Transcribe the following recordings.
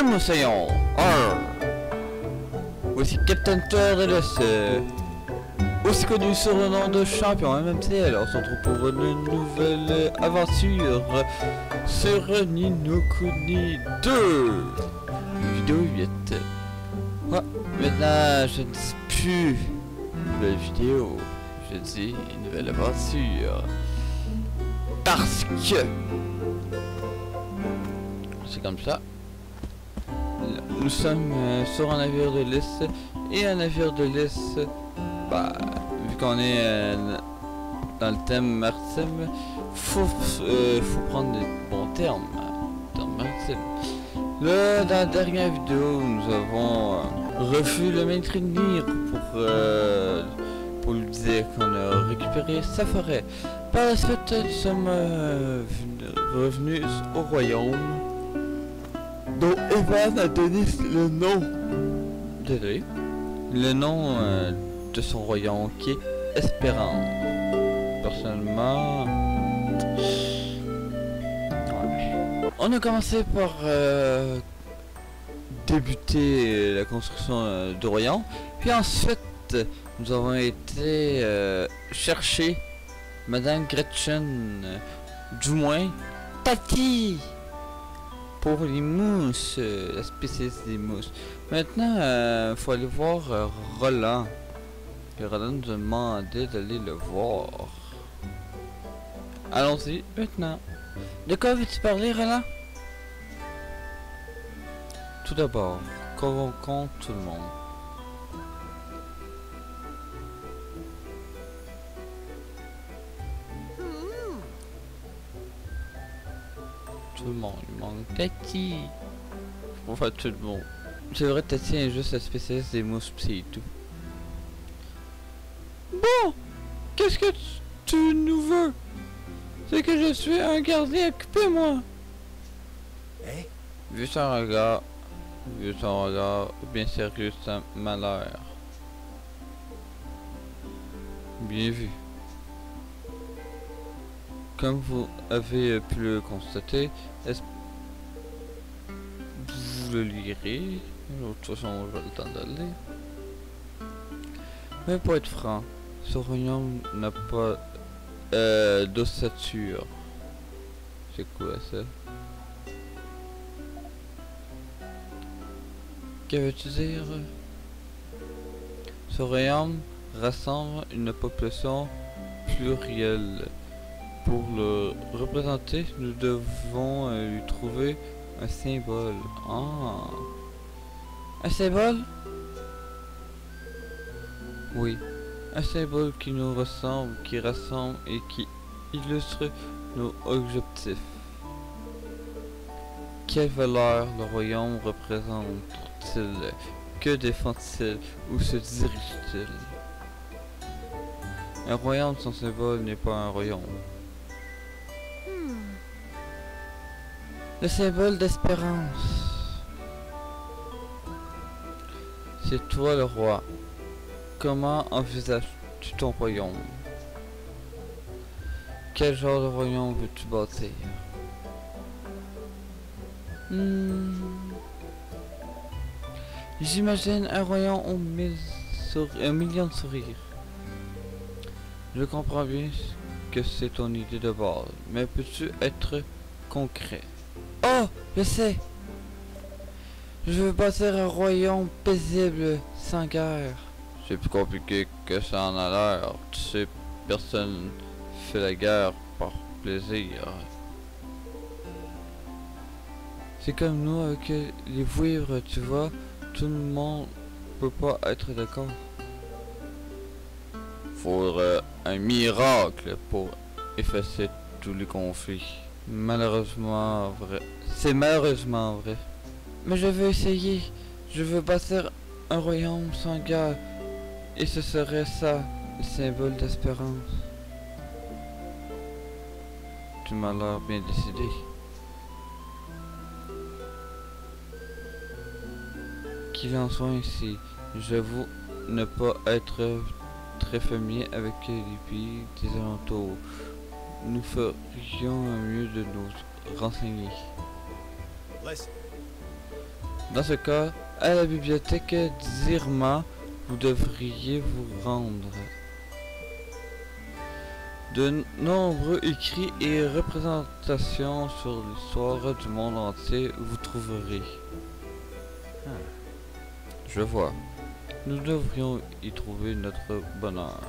Comme l'océan. Voici Captain Turtles, euh, aussi connu sur le nom de champion MMCL. On se retrouve pour une nouvelle aventure sur Ninokuni 2. Vidéo 8. Ouais, maintenant je ne dis plus nouvelle vidéo, je dis une nouvelle aventure. Parce que c'est comme ça. Nous sommes euh, sur un navire de l'Est et un navire de l'Est, bah, vu qu'on est euh, dans le thème maritime, faut, euh, faut prendre des bons termes. Le, dans la dernière vidéo, nous avons revu le maître Nir pour, pour lui dire qu'on a récupéré sa forêt. Par la suite, nous sommes venus- revenus au royaume dont Evan a donné le nom de lui. Le nom euh, de son royaume qui est Espérance. Personnellement... On a commencé par euh, débuter la construction euh, du royaume. Puis ensuite, nous avons été euh, chercher Madame Gretchen, du moins Tati pour les mousses, euh, la spécialiste des mousses. Maintenant, il faut aller voir euh, Roland. Et Roland nous a demandé d'aller le voir. Allons-y, maintenant. De quoi veux-tu parler, Roland? Tout d'abord, convoquons tout le monde. Tout le monde, il manque Tati. Enfin, tout le monde. C'est vrai, Tati est juste la spécialiste des mousses, pis c'est tout. Bon, qu'est-ce que tu, tu nous veux? C'est que je suis un gardien occupé, moi. Eh? Vu son regard, vu son regard bien sérieux, c'est un malheur. Bien vu. Comme vous avez pu le constater, vous le lirez? De toute façon, j'ai le temps d'aller. Mais pour être franc, ce royaume n'a pas euh, d'ossature. C'est quoi ça? Que veux-tu dire? Ce royaume rassemble une population plurielle. Pour le représenter, nous devons euh, lui trouver un symbole. Ah. Un symbole? Oui. Un symbole qui nous ressemble, qui rassemble et qui illustre nos objectifs. Quelle valeur le royaume représente-t-il? Que défend-il? Où se dirige-t-il? Un royaume sans symbole n'est pas un royaume. Le symbole d'espérance. C'est toi le roi. Comment envisages-tu ton royaume? Quel genre de royaume veux-tu bâtir? Hmm. J'imagine un royaume aux mille un million de sourires. Je comprends bien que c'est ton idée de base, mais peux-tu être concret? Oh, je sais. Je veux bâtir un royaume paisible, sans guerre. C'est plus compliqué que ça en a l'air. Tu sais, personne fait la guerre par plaisir. C'est comme nous avec les vouivres, tu vois. Tout le monde peut pas être d'accord. Faudrait un miracle pour effacer tous les conflits. Malheureusement vrai. C'est malheureusement vrai. Mais je veux essayer. Je veux bâtir un royaume sans guerre. Et ce serait ça, le symbole d'espérance. Tu m'as l'air bien décidé. Qu'il en soit ainsi, j'avoue ne pas être très familier avec les pays des alentours. Nous ferions mieux de nous renseigner. Dans ce cas, à la bibliothèque d'Irma, vous devriez vous rendre. De nombreux écrits et représentations sur l'histoire du monde entier vous trouverez. Ah. Je vois. Nous devrions y trouver notre bonheur.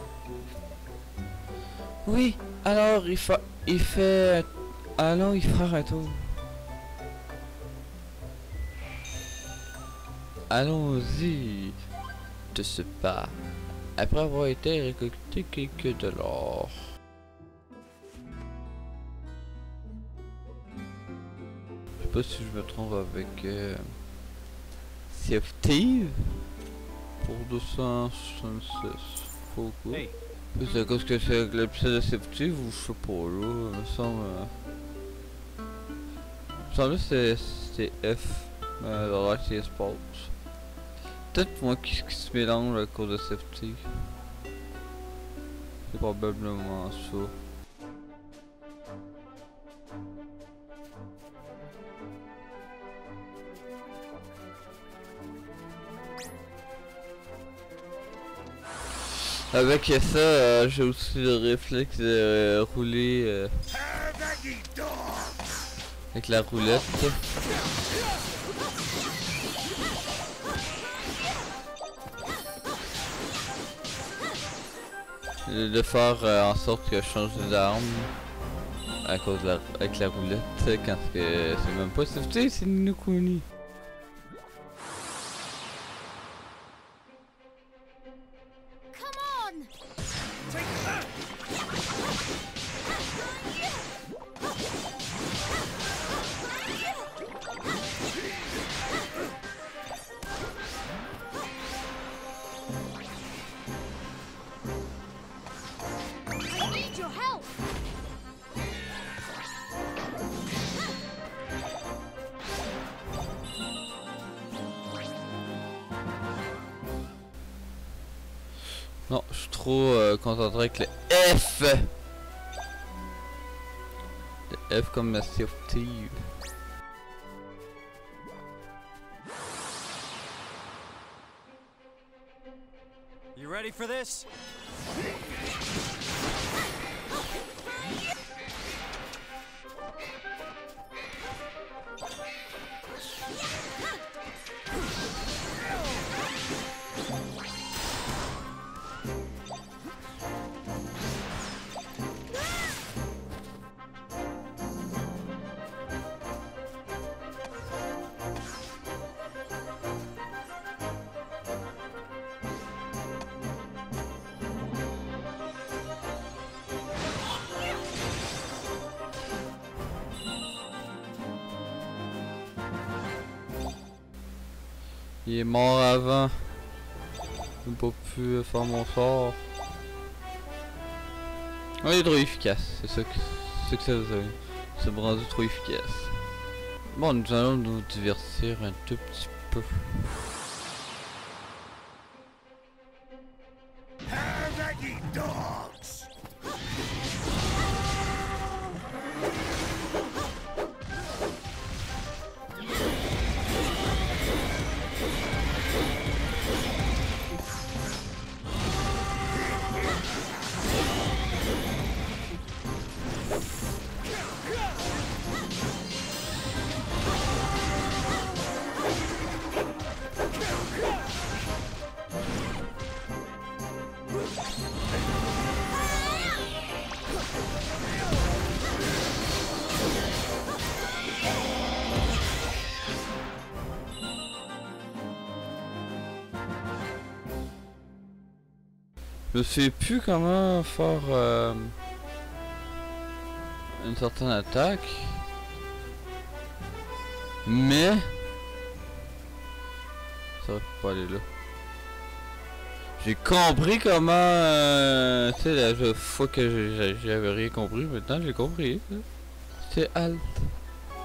Oui, alors il, fa il fait... Allons y faire un tour. Allons-y de ce pas, après avoir été récolté quelques dollars. Je sais pas si je me trompe avec euh, Safety pour 266. Pourquoi? Hey. C'est cause que c'est avec l'épisode de Safety ou je sais pas là, il me semble. euh, Il me semble que c'est c'est F, euh, dans la c'est Sports. Peut-être moi qui, qui se mélange à cause de Safety. C'est probablement ça. Avec ça, euh, j'ai aussi le réflexe de euh, rouler euh, avec la roulette. De faire en sorte que je change d'arme à cause de la, avec la roulette quand c'est même pas c'est Nukuni. Help! Non, je suis trop euh, concentré avec le F. Le F comme la Thieves. You ready for this? Est mort avant. J'ai pas pu faire mon sort. Ouais, il est trop efficace. C'est ça que, c'est que ça veut. C'est rendu trop efficace. Bon, nous allons nous divertir un tout petit peu. Je sais plus comment faire euh, une certaine attaque. Mais ça va pas aller là. J'ai compris comment euh, tu sais la la fois que j'avais rien compris, maintenant j'ai compris. C'est alt.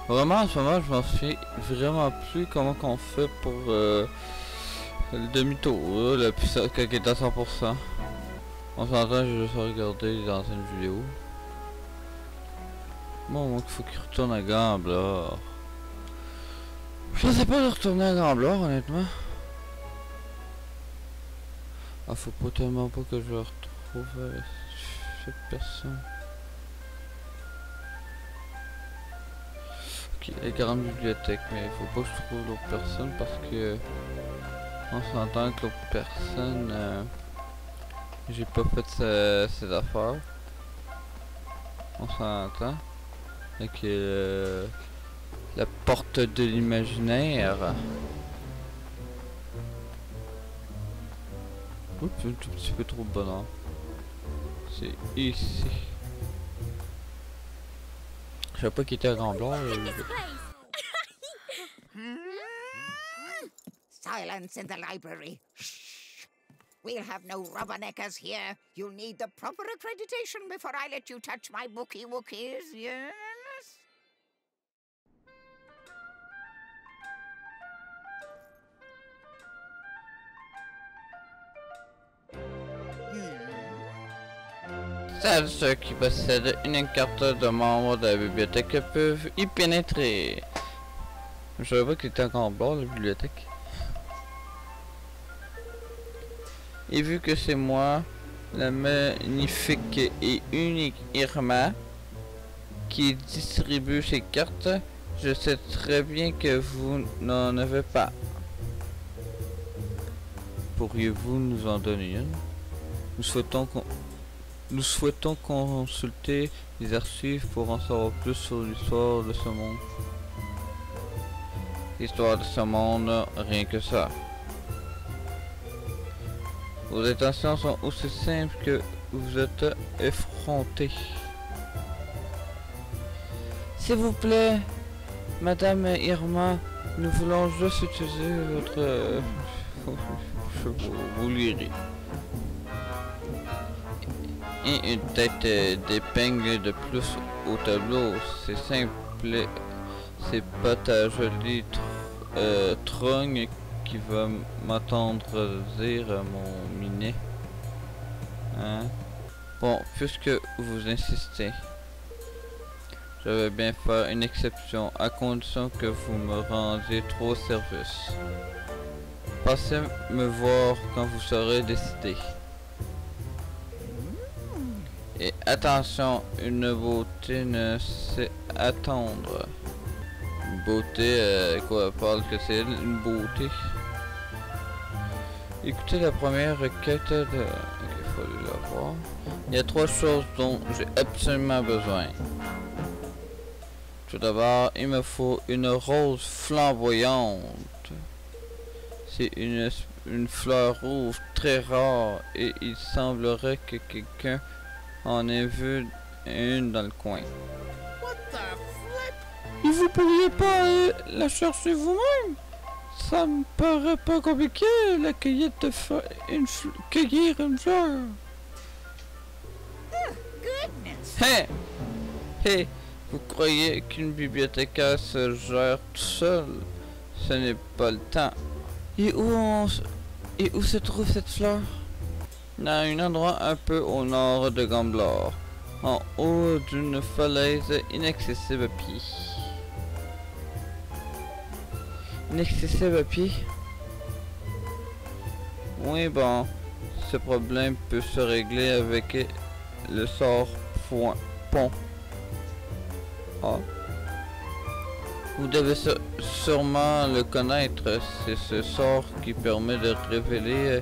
Vraiment en ce moment je m'en souviens vraiment plus comment qu'on fait pour euh, le demi-tour, le puissance il est à 100%. On s'entend, j'ai juste regardé les anciennes vidéos. Bon, moi, il faut qu'il retourne à Gamble, là. Je sais pas de retourner à Gamblard, honnêtement. Ah, faut pas tellement pas que je retrouve euh, cette personne. Ok, la grande bibliothèque, mais il faut pas que je trouve l'autre personne parce que on s'entend que l'autre personne, euh, j'ai pas fait ses, ses affaires. On s'entend. Euh, la porte de l'imaginaire. Oups, un tout petit peu trop bonheur. C'est ici. Je savais pas qu'il était à Grand-Blanc. euh, This place. Silence in the library. We'll have no rubberneckers here. You'll need the proper accreditation before I let you touch my bookie wookies, yes? Seuls ceux qui possèdent une carte de membre de la bibliothèque peuvent y pénétrer. Je pas qu'il était encore blanc, la bibliothèque. Et vu que c'est moi, la magnifique et unique Irma, qui distribue ces cartes, je sais très bien que vous n'en avez pas. Pourriez-vous nous en donner une? Nous souhaitons qu'on nous souhaitons consulter les archives pour en savoir plus sur l'histoire de ce monde. L'histoire de ce monde, rien que ça. Vos intentions sont aussi simples que vous êtes effrontés. S'il vous plaît, Madame Irma, nous voulons juste utiliser votre... Je vous, lirez et une tête d'épingle de plus au tableau. C'est simple. C'est pas ta jolie tr euh, trogne qui va m'entendre dire mon minet. Hein? Bon, puisque vous insistez, je vais bien faire une exception à condition que vous me rendiez trop service. Passez me voir quand vous serez décidé. Et attention, une beauté ne sait attendre. Une beauté, euh, quoi, parle que c'est une beauté? Écoutez la première requête de... Il faut aller la voir. Il y a trois choses dont j'ai absolument besoin. Tout d'abord, il me faut une rose flamboyante. C'est une, une fleur rouge très rare et il semblerait que quelqu'un en ait vu une dans le coin. Et vous pourriez pas euh, la chercher vous-même? Ça me paraît pas compliqué, la cueillette de une cueillir une fleur. Goodness. Hé Hé Vous croyez qu'une bibliothécaire se gère tout seul? Ce n'est pas le temps. Et où, on s- Et où se trouve cette fleur? Dans un endroit un peu au nord de Gamblor, en haut d'une falaise inaccessible à pied. Inaccessible à pied Oui bon, ce problème peut se régler avec le sort point, pont. Ah. Vous devez sû- sûrement le connaître, c'est ce sort qui permet de révéler euh,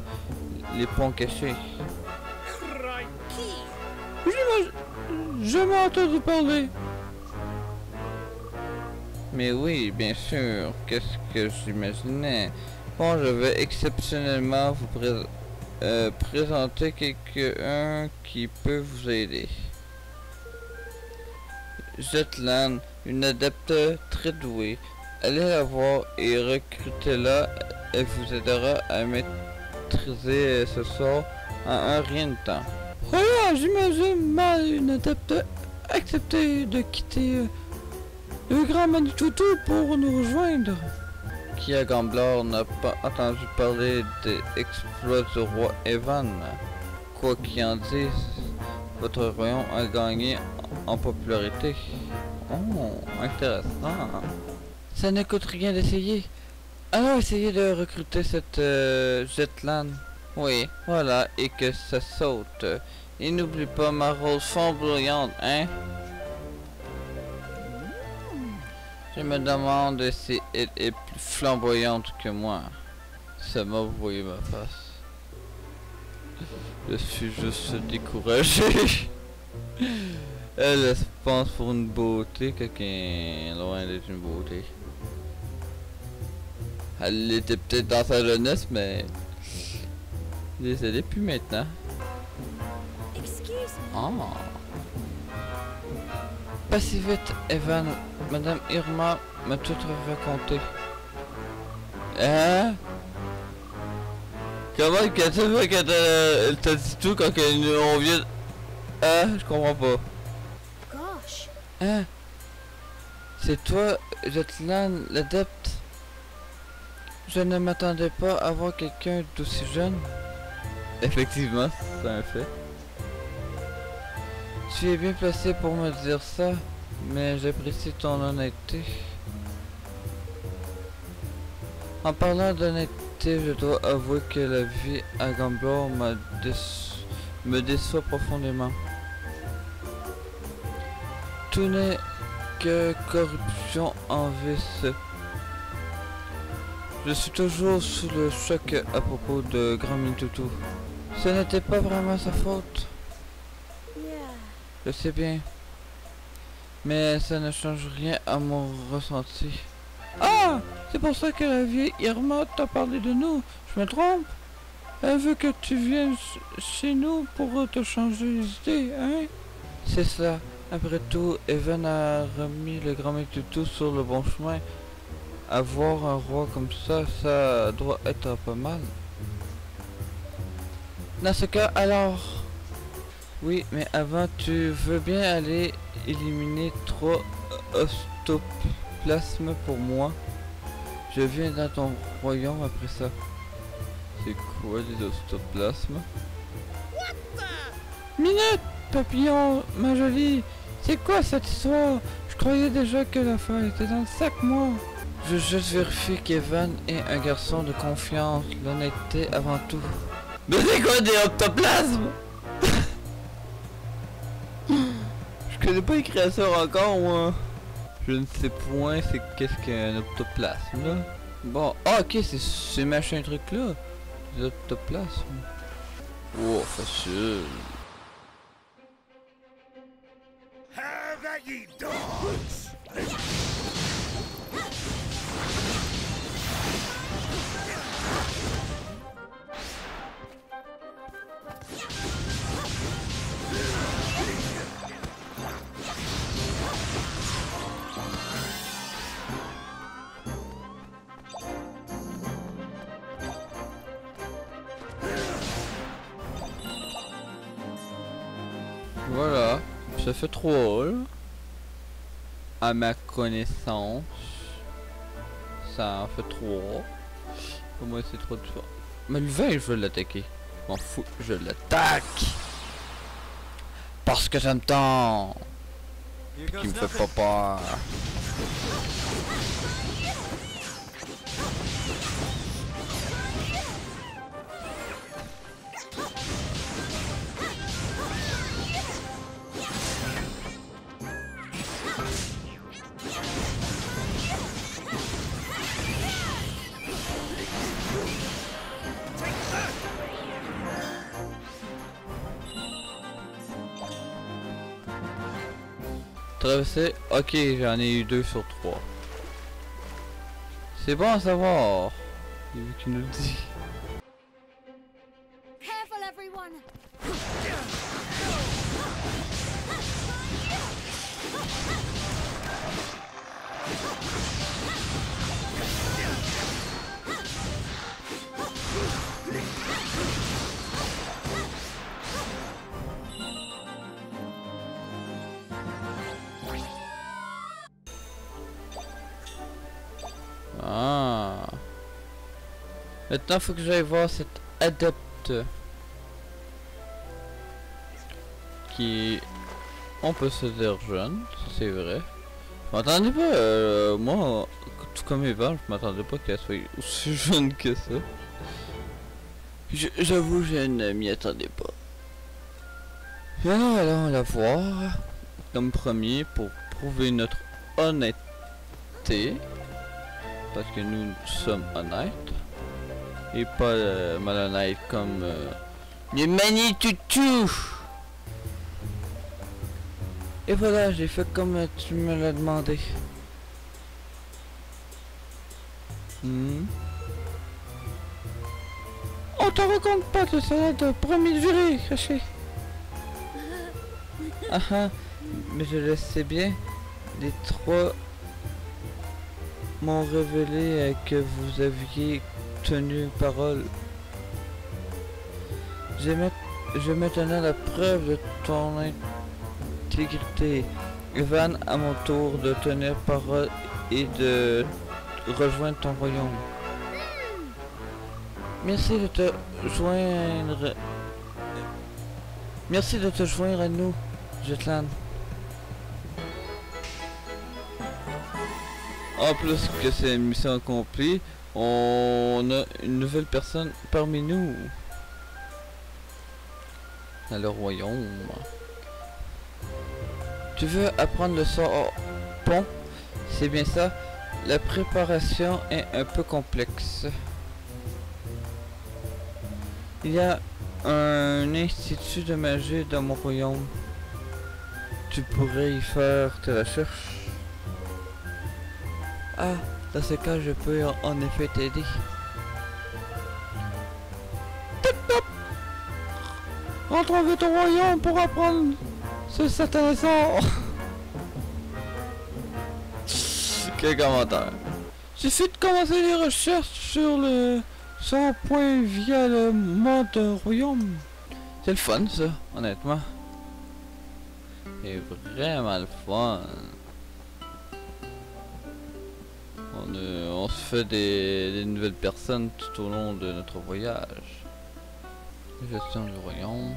les ponts cachés. Je m'ai entendu parler. Mais oui, bien sûr. Qu'est-ce que j'imaginais? Bon, je vais exceptionnellement vous pré- euh, présenter quelqu'un qui peut vous aider. Jetland, une adepte très douée. Allez la voir et recrutez-la. Elle vous aidera à maîtriser ce sort en un rien de temps. Voilà, j'imagine mal une adepte accepter de quitter euh, le grand Manitou pour nous rejoindre. Qui à n'a pas entendu parler des exploits du roi Evan Quoi qu'il en dise, votre royaume a gagné en popularité. Oh, intéressant. Ça ne coûte rien d'essayer. Alors essayez de recruter cette euh, Jetland. Oui, voilà, et que ça saute. Et n'oublie pas ma rose flamboyante, hein? Je me demande si elle est plus flamboyante que moi. Ça m'a envoyé ma face. Je suis juste découragé. Elle, se pense pour une beauté, quelqu'un loin d'être une beauté. Elle était peut-être dans sa jeunesse, mais... Désolé, plus maintenant. Excuse me. Ah. Pas si vite, Evan. Madame Irma m'a tout raconté. Hein? Comment que tu veux qu'elle t'a- elle t'a dit tout quand elle- on vient... Hein? Je comprends pas. Gosh. Hein? C'est toi, Jetlan, l'adepte? Je ne m'attendais pas à voir quelqu'un d'aussi jeune. Effectivement, c'est un fait. Tu es bien placé pour me dire ça, mais j'apprécie ton honnêteté. En parlant d'honnêteté, je dois avouer que la vie à Gambler m'a déç- me déçoit profondément. Tout n'est que corruption en vice. Je suis toujours sous le choc à propos de Grand Toutou. Ce n'était pas vraiment sa faute. Je sais bien. Mais ça ne change rien à mon ressenti. Ah C'est pour ça que la vieille Irma t'a parlé de nous. Je me trompe Elle veut que tu viennes ch- chez nous pour te changer les idées, hein? C'est ça. Après tout, Evan a remis le grand mec Toutou sur le bon chemin. Avoir un roi comme ça, ça doit être pas mal. Dans ce cas, alors... Oui, mais avant, tu veux bien aller éliminer trois ostoplasmes pour moi. Je viens dans ton royaume après ça. C'est quoi les ostoplasmes Minute, papillon, ma jolie C'est quoi cette histoire? Je croyais déjà que l'affaire était dans le sac, moi Je veux juste vérifier qu'Evan est un garçon de confiance, l'honnêteté avant tout. Mais c'est quoi des octoplasmes Je connais pas les créateurs encore, moi. Je ne sais point c'est qu'est-ce qu'un octoplasme, là. Bon, ah, ok, c'est ce machin truc là. Des octoplasmes. Oh, facile. Ça fait trois, là. À ma connaissance. Ça en fait trois. Pour moi, c'est trop de fois. Mais le vin, je veux l'attaquer. M'en fous, je l'attaque. Parce que ça me tente. Here Qui me fait pas peur. Ok, j'en ai eu deux sur trois. C'est bon à savoir. C'est lui qui nous le. Maintenant, faut que j'aille voir cet adepte. Qui... On peut se dire jeune, c'est vrai. Attendez pas, euh, moi, tout comme Eva, je m'attendais pas qu'elle soit aussi jeune que ça. Je- J'avoue, je ne m'y attendais pas. Alors, allons la voir comme premier pour prouver notre honnêteté. Parce que nous sommes honnêtes. Et pas euh, comme euh, les Manitutu. Et voilà, j'ai fait comme tu me l'as demandé. Hmm. On te raconte pas de salade de premier juré, caché. Ah ah, mais je le sais bien. Les trois m'ont révélé que vous aviez tenu parole. J'ai ma- j'ai maintenant la preuve de ton intégrité. Evan, à mon tour de tenir parole et de rejoindre ton royaume. Merci de te joindre. Merci de te joindre à nous, Jetland. En plus que c'est une mission accomplie, on a une nouvelle personne parmi nous. Dans le royaume. Tu veux apprendre le sort pont? C'est bien ça. La préparation est un peu complexe. Il y a un institut de magie dans mon royaume. Tu pourrais y faire tes recherches? Ah, dans ce cas, je peux en- effet t'aider. Tip top Rentre avec ton royaume pour apprendre ce certain sort. Quel commentaire. Suffit de commencer les recherches sur le 100 points via le mode royaume. C'est le fun ça, honnêtement. C'est vraiment le fun. On, euh, on se fait des, des nouvelles personnes tout au long de notre voyage. Gestion du royaume.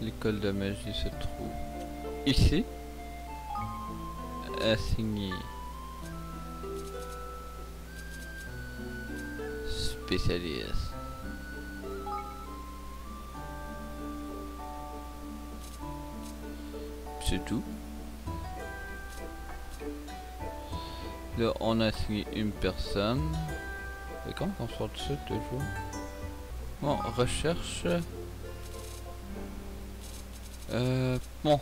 L'école de magie se trouve ici. Assigné. Spécialiste. C'est tout. On a signé une personne. Et comment on sort de ça toujours? Bon, recherche. Euh, bon.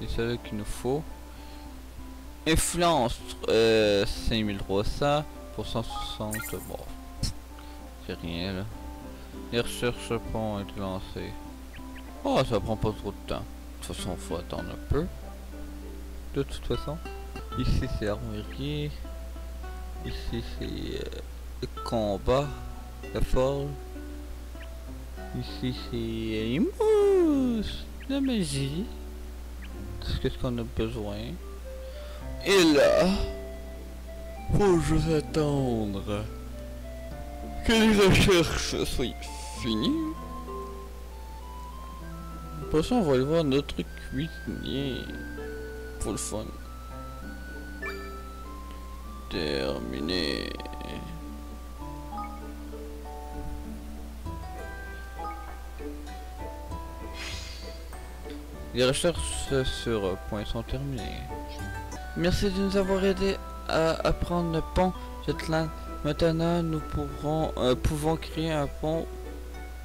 C'est celle qu'il nous faut. Influence euh, 5300 pour 160. Bon, c'est rien. Les recherches ont été lancées. Oh, ça prend pas trop de temps. De toute façon, faut attendre un peu. De toute façon. Ici c'est armurier. Ici c'est euh, le combat, la forge. Ici c'est euh, les mousses, la magie. C'est ce qu'on a besoin? Et là, faut juste attendre que les recherches soient finies. Après ça, on va aller voir notre cuisinier pour le fun. Terminé. Les recherches sur point sont terminées. Merci de nous avoir aidé à apprendre le pont Jetland. Maintenant, nous pourrons, euh, pouvons créer un pont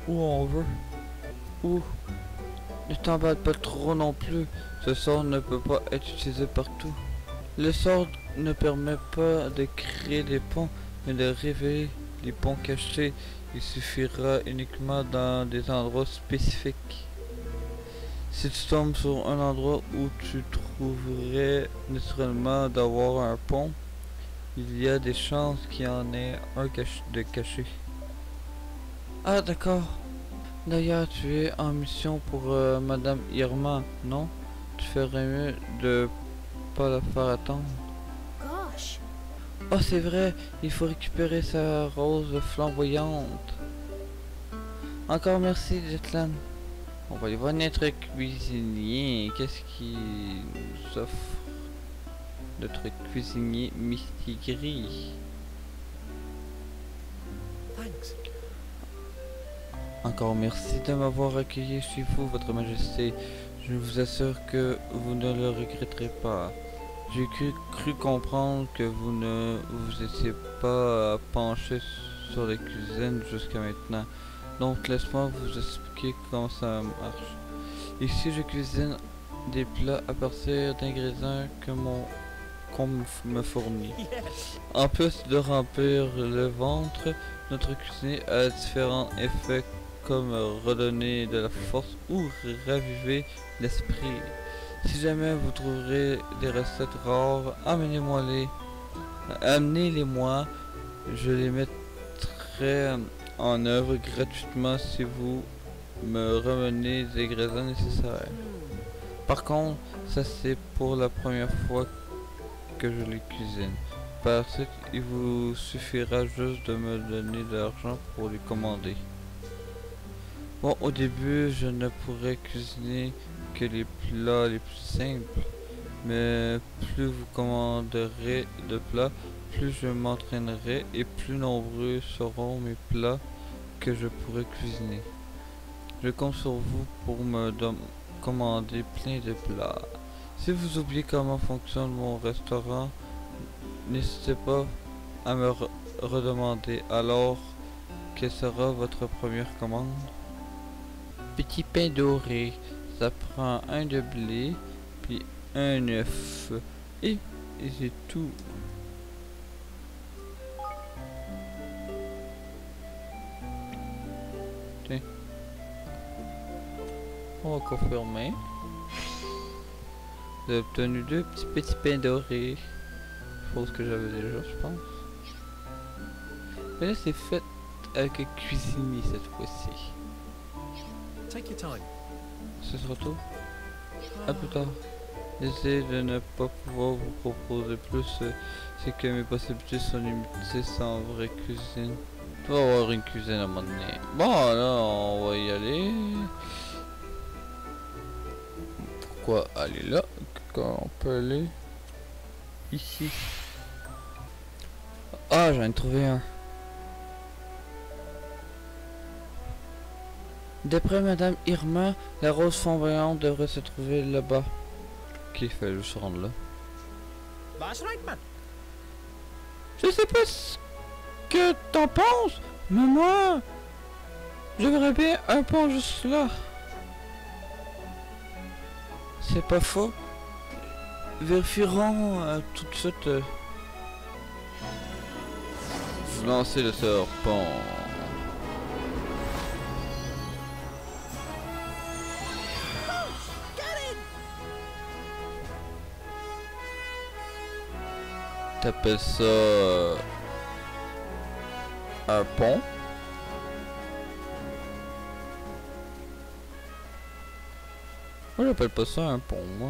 où on veut. Où Ne t'emballe pas trop non plus. Ce sort ne peut pas être utilisé partout. Le sort ne permet pas de créer des ponts, mais de révéler les ponts cachés. Il suffira uniquement dans des endroits spécifiques. Si tu tombes sur un endroit où tu trouverais naturellement d'avoir un pont, il y a des chances qu'il y en ait un cach- de caché. Ah d'accord. D'ailleurs, tu es en mission pour euh, Madame Irma, non? Tu ferais mieux de pas la faire attendre. Oh, c'est vrai, il faut récupérer sa rose flamboyante. Encore merci, Jetland. On va aller voir notre cuisinier. Qu'est-ce qu'il nous offre notre cuisinier Mistigri? Thanks. Encore merci de m'avoir accueilli chez vous, Votre Majesté. Je vous assure que vous ne le regretterez pas. J'ai cru, cru comprendre que vous ne vous étiez pas penché sur les cuisines jusqu'à maintenant. Donc laisse-moi vous expliquer comment ça marche. Ici, je cuisine des plats à partir d'ingrédients que mon qu'on me fournit. En plus de remplir le ventre, notre cuisinier a différents effets comme redonner de la force ou raviver l'esprit. Si jamais vous trouverez des recettes rares, amenez-moi les. Amenez-les-moi. Je les mettrai en œuvre gratuitement si vous me remenez les ingrédients nécessaires. Par contre, ça c'est pour la première fois que je les cuisine. Par suite, il vous suffira juste de me donner de l'argent pour les commander. Bon, au début, je ne pourrais cuisiner les plats les plus simples. Mais plus vous commanderez de plats, plus je m'entraînerai et plus nombreux seront mes plats que je pourrai cuisiner. Je compte sur vous pour me commander plein de plats. Si vous oubliez comment fonctionne mon restaurant, n'hésitez pas à me re- redemander. Alors, quelle sera votre première commande? Petit pain doré. Ça prend un de blé, puis un œuf. Et, c'est tout. On va confirmer. J'ai obtenu deux petits petits pains dorés. Chose que j'avais déjà, je pense. Mais là, c'est fait avec un cuisinier cette fois-ci. Take your time. Ce sera tout. À plus tard. J'essaie de ne pas pouvoir vous proposer plus. euh, C'est que mes possibilités sont limitées sans vraie cuisine. Doit y avoir une cuisine à un moment donné. Bon, là, on va y aller. Pourquoi aller là? Quand on peut aller? Ici. Ah, j'en ai trouvé un. D'après Madame Irma, la rose flamboyante devrait se trouver là-bas. Qui fait juste se rendre là man. Je sais pas ce que t'en penses, mais moi, je verrais bien un pont juste là. C'est pas faux. Vérifierons euh, tout de suite. euh. Lancez le serpent. T'appelles ça euh, un pont Moi j'appelle pas ça un pont moi.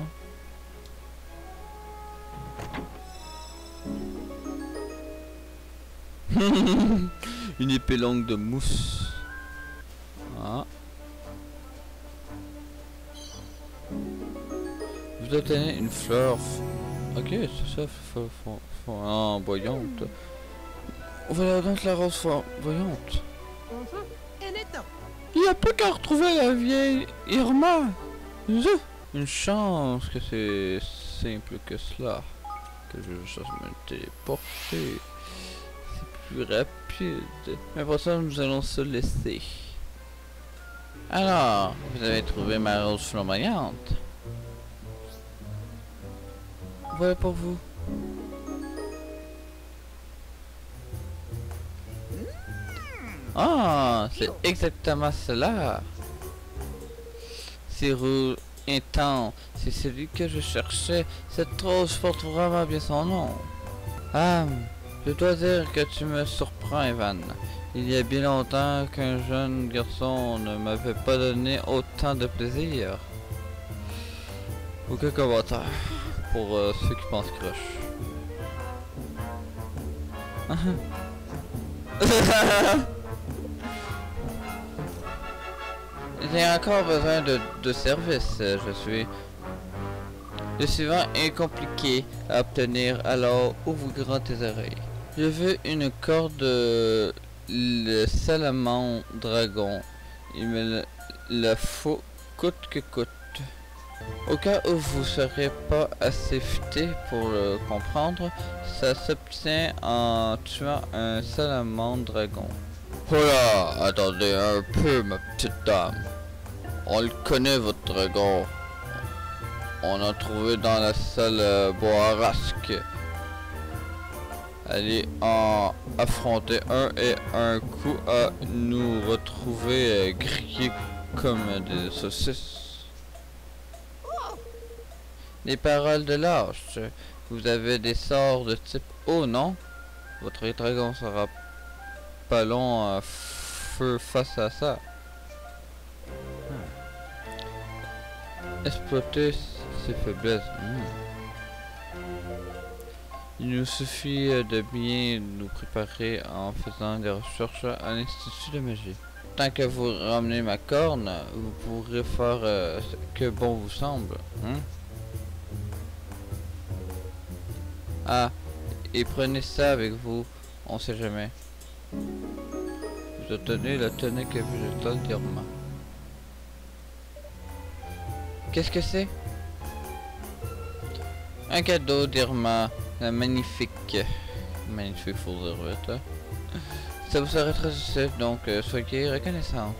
Une épée longue de mousse. Ah. Vous obtenez une fleur. Ok, c'est ça, f- flamboyante. Voilà donc la rose flamboyante. Il n'y a pas qu'à retrouver la vieille Irma. Une chance que c'est simple que cela. Que je me téléporter. C'est plus rapide. Mais pour ça, nous allons se laisser. Alors, vous avez trouvé ma rose flamboyante. Voilà pour vous. Ah, c'est exactement cela. C'est rouge intense. C'est celui que je cherchais. Cette rose porte vraiment bien son nom. Ah, je dois dire que tu me surprends, Evan. Il y a bien longtemps qu'un jeune garçon ne m'avait pas donné autant de plaisir. Aucun commentaire euh, ceux qui pensent crush. J'ai encore besoin de, de service. euh, Je suis Le suivant est compliqué à obtenir, alors ouvre grand tes oreilles. Je veux une corde le salamandre dragon. Il me le faut coûte que coûte. Au cas où vous serez pas assez futé pour le comprendre, ça s'obtient en tuant un salamandre dragon. Voilà, attendez un peu ma petite dame. On le connaît votre dragon. On a trouvé dans la salle euh, Boarasque. Allez en affronter un et un coup à nous retrouver euh, grillés comme des saucisses. Les paroles de lâche. Vous avez des sorts de type Oh non? Votre dragon sera pas long à feu face à ça. Hmm. Exploiter ses faiblesses. Hmm. Il nous suffit euh, de bien nous préparer en faisant des recherches à l'Institut de magie. Tant que vous ramenez ma corne, vous pourrez faire euh, ce que bon vous semble. hein? Ah, et prenez ça avec vous, on sait jamais. Vous obtenez la tonique végétale d'Irma. Qu'est-ce que c'est? Un cadeau d'Irma, la magnifique. Magnifique, là. Ça vous serait très utile, donc euh, soyez reconnaissant.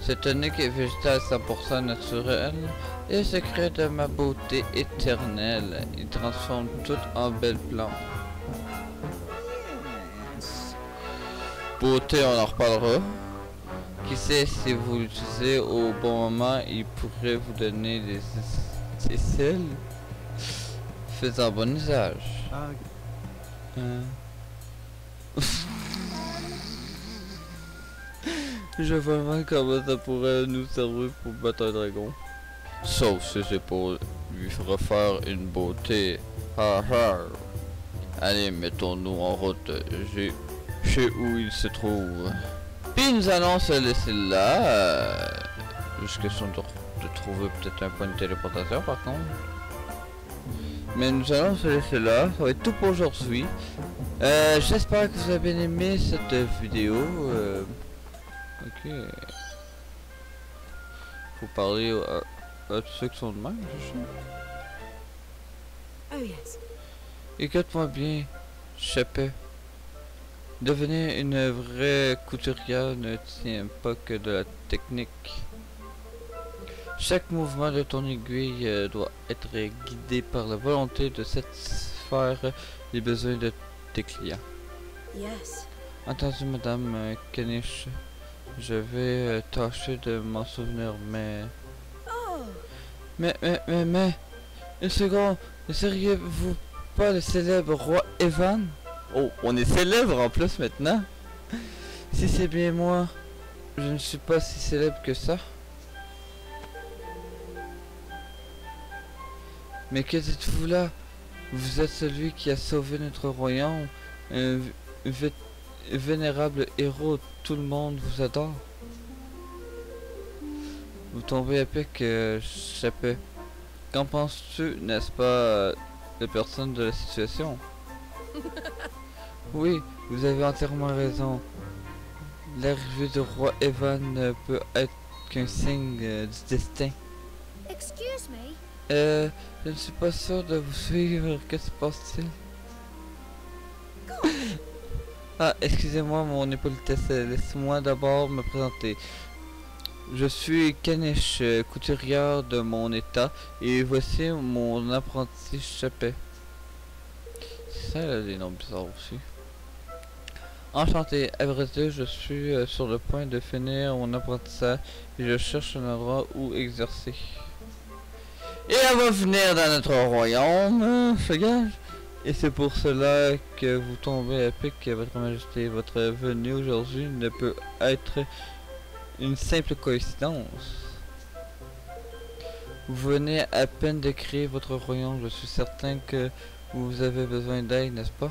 Cette tonique est végétale 100% naturelle et le secret de ma beauté éternelle. Il transforme tout en belle plante. Beauté, on en reparlera. Qui sait si vous l'utilisez au bon moment, il pourrait vous donner des, ailes. Faisant bon usage. Hein? Je vois mal comment ça pourrait nous servir pour battre un dragon. Sauf si c'est pour lui refaire une beauté. Ha ha. Allez, mettons-nous en route. J'ai sais où il se trouve. Puis nous allons se laisser là. Euh, juste question de, trouver peut-être un point de téléportation par contre. Mais nous allons se laisser là. Ça va être tout pour aujourd'hui. Euh, J'espère que vous avez bien aimé cette vidéo. euh, ok. Faut parler tous ceux qui sont de même, je sais. Oh, yes. Écoute-moi bien, Chapet. Devenir une vraie couturière ne tient pas que de la technique. Chaque mouvement de ton aiguille euh, doit être guidé par la volonté de satisfaire les besoins de tes clients. Yes. Entendu, Madame euh, Kenish. Je vais euh, tâcher de m'en souvenir, mais... Mais, mais, mais, mais... Une seconde, ne seriez-vous pas le célèbre roi Evan? Oh, on est célèbre en plus maintenant Si c'est bien moi, je ne suis pas si célèbre que ça. Mais que dites-vous là? Vous êtes celui qui a sauvé notre royaume, un vénérable héros, tout le monde vous adore. Vous tombez à pic, euh. Qu'en penses-tu, n'est-ce pas, euh, de personne de la situation? Oui, vous avez entièrement raison. L'arrivée du roi Evan ne peut être qu'un signe euh, du destin. excuse me. Euh, je ne suis pas sûr de vous suivre. Que se passe-t-il? Ah, excusez-moi mon impolitesse. Laissez-moi d'abord me présenter. Je suis Kanesh, couturière de mon état, et voici mon apprenti Chapet. Ça, là, les noms bizarres aussi. Enchanté, à je suis euh, sur le point de finir mon apprentissage et je cherche un endroit où exercer. Et elle va venir dans notre royaume, hein, je gage. Et c'est pour cela que vous tombez à pic, votre majesté. Votre venue aujourd'hui ne peut être une simple coïncidence. Vous venez à peine de créer votre royaume, je suis certain que vous avez besoin d'aide, n'est-ce pas?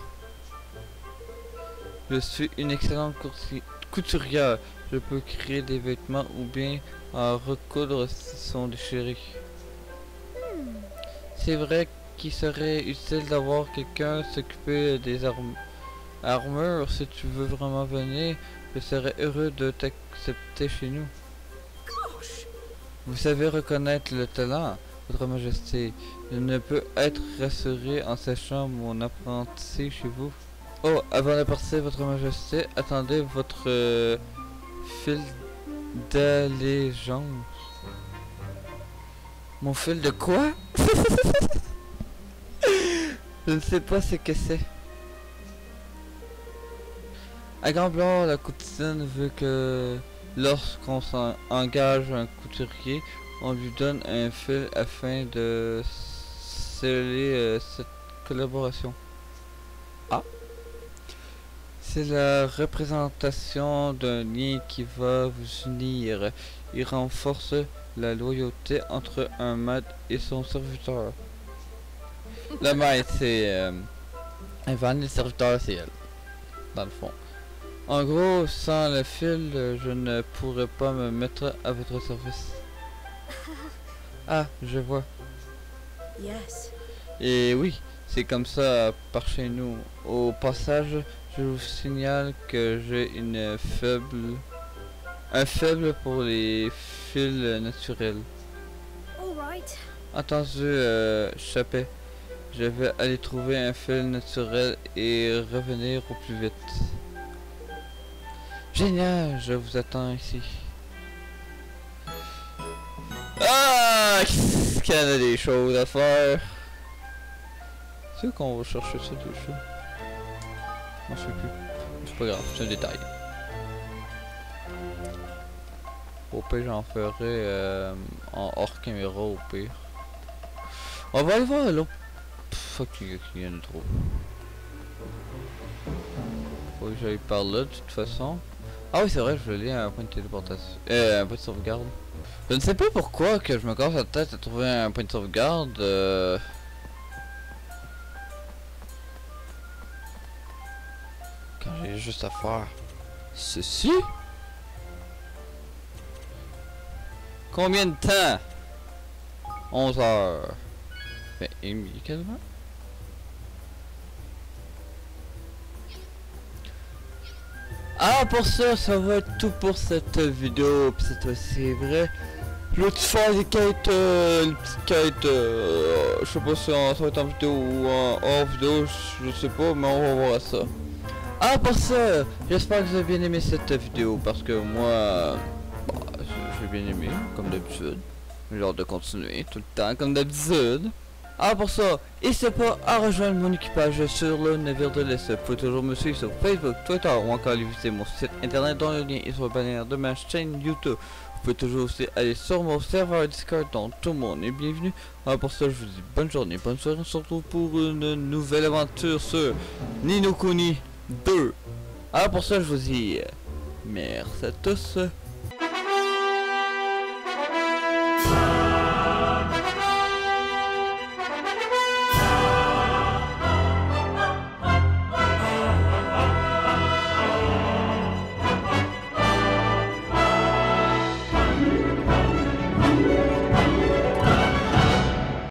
Je suis une excellente couturière. Je peux créer des vêtements ou bien en recoudre s'ils sont déchirés. c'est vrai qu'il serait utile d'avoir quelqu'un s'occuper des armes armures. Si tu veux vraiment venir, je serais heureux de t'accepter chez nous. Vous savez reconnaître le talent, Votre Majesté. Je ne peux être rassuré en sachant mon apprenti chez vous. Oh, avant de partir, Votre Majesté, attendez votre euh, fil d'allégeance. Mon fil de quoi? Je ne sais pas ce que c'est. À Grand-Blanc, la coutume veut que lorsqu'on engage un couturier, on lui donne un fil afin de sceller euh, cette collaboration. Ah. C'est la représentation d'un lien qui va vous unir. Il renforce la loyauté entre un maître et son serviteur. Le maître, c'est... Euh, le serviteur, c'est elle. Dans le fond. En gros, sans le fil, je ne pourrais pas me mettre à votre service. Ah, je vois. Yes. Et oui, c'est comme ça par chez nous. Au passage, je vous signale que j'ai une faible... Un faible pour les fils naturels. All right. Entendu, euh. Je vais aller trouver un fil naturel et revenir au plus vite. Génial, je vous attends ici. Ah, qu'est-ce qu'il y a des choses à faire? C'est qu'on va chercher ça déjà Je sais plus. C'est pas grave, c'est un détail. Au pire, j'en ferai euh, en hors caméra au pire. On va aller voir l'autre. Fuck, il y en a trop. Faut que j'aille par là de toute façon. Ah oui, c'est vrai, je voulais un point de téléportation. Euh, un point de sauvegarde. Je ne sais pas pourquoi que je me casse la tête à trouver un point de sauvegarde. Euh... Quand j'ai juste à faire ceci. Combien de temps? 11 heures. Ben, il est quasiment. Ah pour ça, ça va être tout pour cette vidéo. Puis cette fois c'est vrai. Te faire des quêtes, euh, une petite quête, euh, je sais pas si ça va être en vidéo ou en hors vidéo, je sais pas, mais on va ça. Ah pour ça, j'espère que vous avez bien aimé cette vidéo parce que moi, bah, j'ai bien aimé, comme d'habitude. Genre de continuer tout le temps, comme d'habitude. Ah pour ça, n'hésitez pas à rejoindre mon équipage sur le navire de l'Est. Vous pouvez toujours me suivre sur Facebook, Twitter ou encore aller visiter mon site internet dont le lien est sur le bannière de ma chaîne YouTube. Vous pouvez toujours aussi aller sur mon serveur Discord dont tout le monde est bienvenu. Ah pour ça, je vous dis bonne journée, bonne soirée, on se retrouve pour une nouvelle aventure sur Ninokuni 2. Ah pour ça, je vous dis merci à tous.